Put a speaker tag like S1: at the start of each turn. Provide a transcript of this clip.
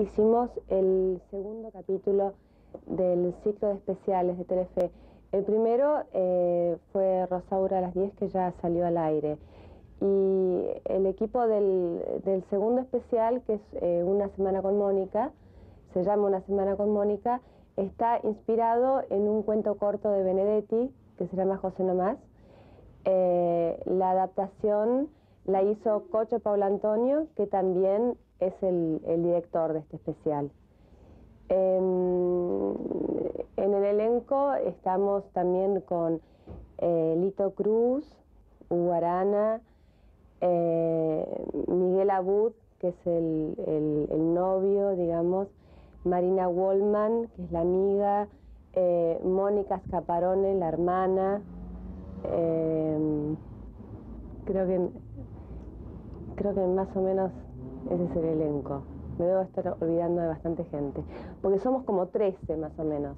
S1: hicimos el segundo capítulo del ciclo de especiales de Telefe. El primero eh, fue Rosaura a las 10, que ya salió al aire. Y el equipo del, segundo especial, que es eh, Una Semana con Mónica, se llama Una Semana con Mónica, está inspirado en un cuento corto de Benedetti, que se llama José Nomás. Eh, la adaptación la hizo Cocho Pablo Antonio, que también es el, director de este especial. Em, en el elenco estamos también con eh, Lito Cruz, Hugo Arana, eh, Miguel Abud, que es el, novio, digamos, Marina Wallman, que es la amiga, eh, Mónica Scaparone, la hermana, em, creo que creo que más o menos ese es el elenco. Me debo estar olvidando de bastante gente. Porque somos como 13 más o menos.